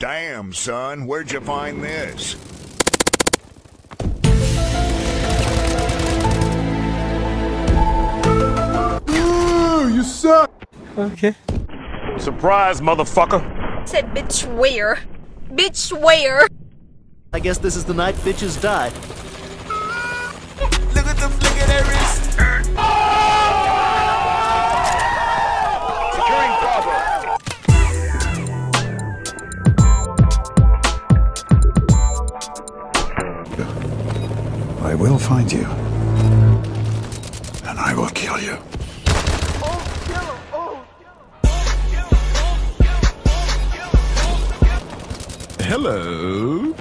Damn, son, where'd you find this? Ooh, you suck! Okay. Surprise, motherfucker. Said bitch where? Bitch where? I guess this is the night bitches die. I will find you. And I will kill you. Hello.